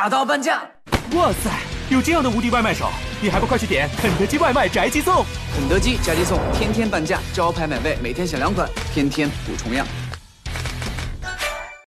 打到半价。哇塞有这样的无敌外卖手你还不快去点肯德基外卖宅急送？肯德基宅急送天天半价招牌美味每天选两款天天补重样。